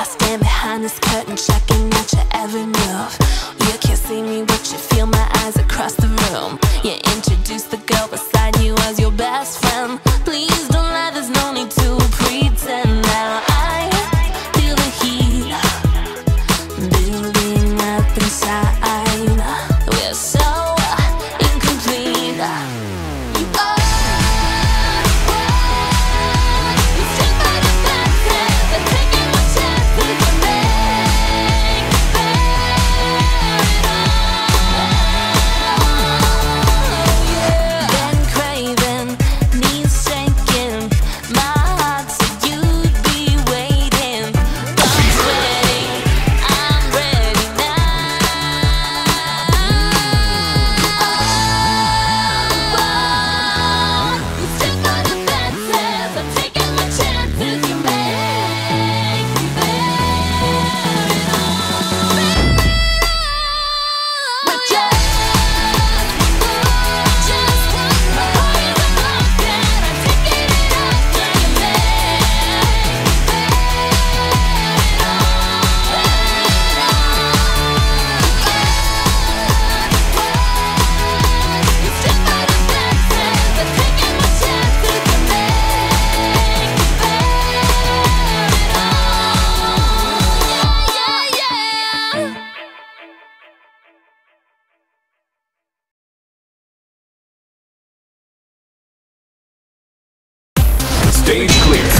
I stand behind this curtain, checking out your every move. You can't see me. best friend. Please don't let There's no need to pretend. stage clear.